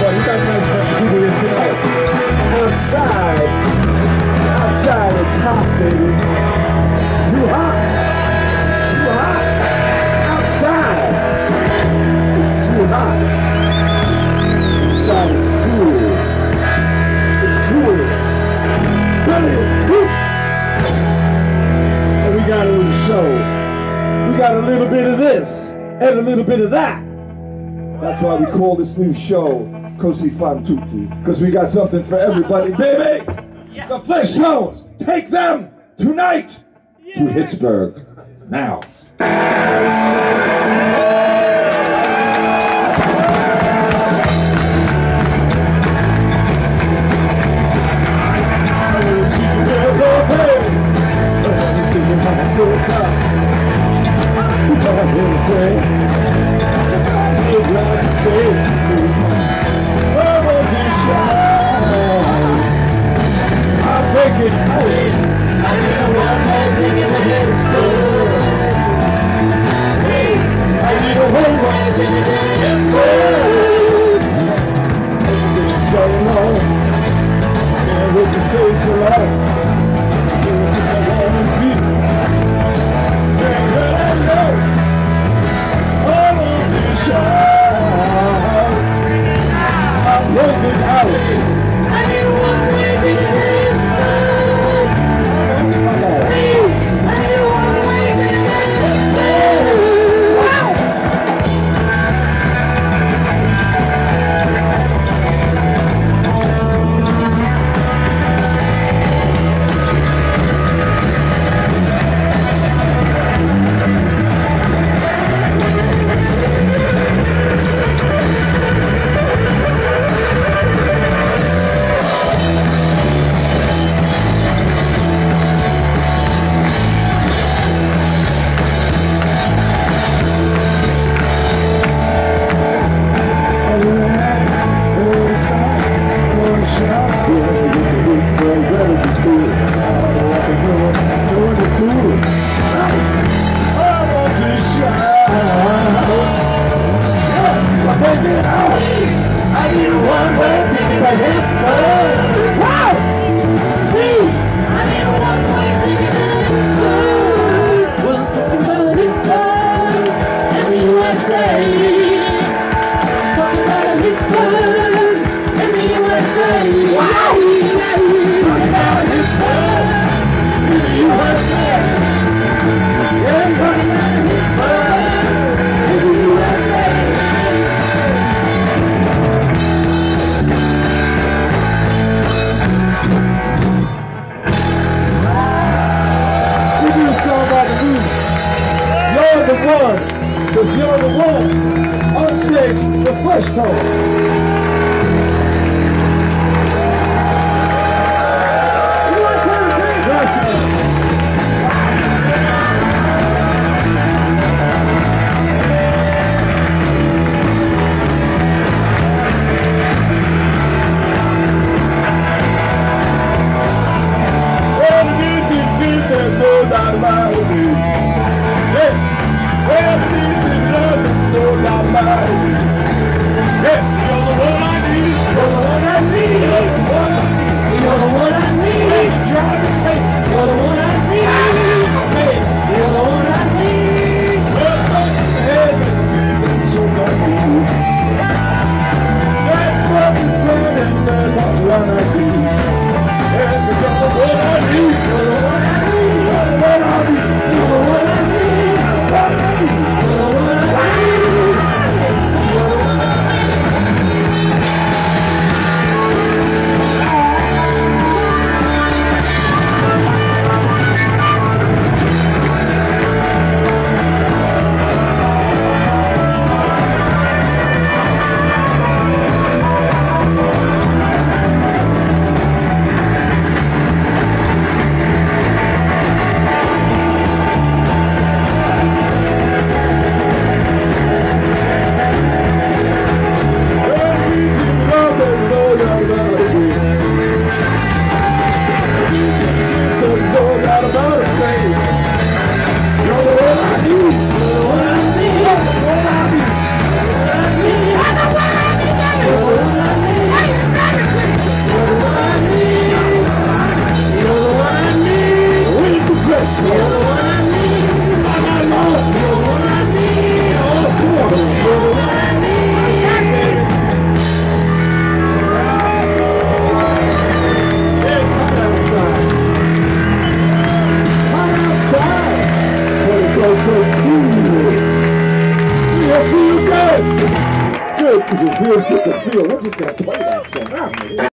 We got a nice bunch of people here tonight. Outside, outside it's hot, baby. Too hot. Too hot. Outside, it's too hot. Inside it's cool. It's cool. Really, it's cool. And we got a little show. We got a little bit of this and a little bit of that. That's why we call this new show Cosi Fan Tutti. Because we got something for everybody, baby! The Fleshtones, take them tonight to Hitsburg. Now. I'm way One, because you're the one. On stage, the first tone. Yes, because it feels good to feel. We're just going to play that song.